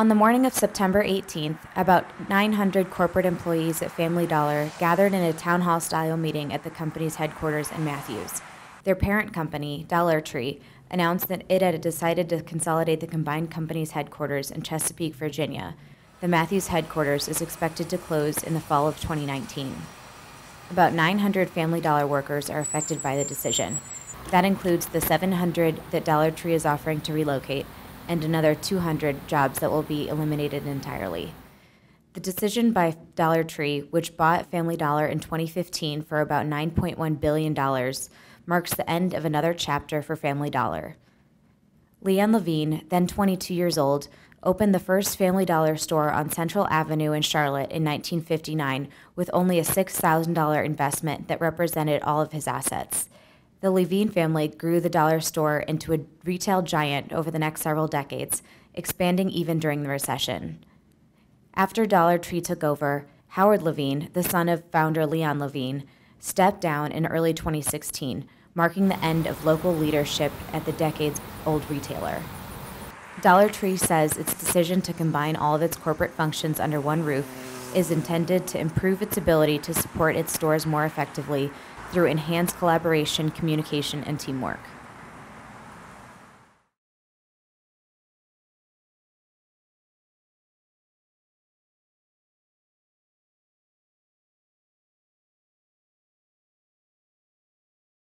On the morning of September 18th, about 900 corporate employees at Family Dollar gathered in a town hall style meeting at the company's headquarters in Matthews. Their parent company, Dollar Tree, announced that it had decided to consolidate the combined company's headquarters in Chesapeake, Virginia. The Matthews headquarters is expected to close in the fall of 2019. About 900 Family Dollar workers are affected by the decision. That includes the 700 that Dollar Tree is offering to relocate and another 200 jobs that will be eliminated entirely. The decision by Dollar Tree, which bought Family Dollar in 2015 for about $9.1 billion, marks the end of another chapter for Family Dollar. Leon Levine, then 22 years old, opened the first Family Dollar store on Central Avenue in Charlotte in 1959 with only a $6,000 investment that represented all of his assets. The Levine family grew the dollar store into a retail giant over the next several decades, expanding even during the recession. After Dollar Tree took over, Howard Levine, the son of founder Leon Levine, stepped down in early 2016, marking the end of local leadership at the decades old retailer. Dollar Tree says its decision to combine all of its corporate functions under one roof is intended to improve its ability to support its stores more effectively through enhanced collaboration, communication, and teamwork.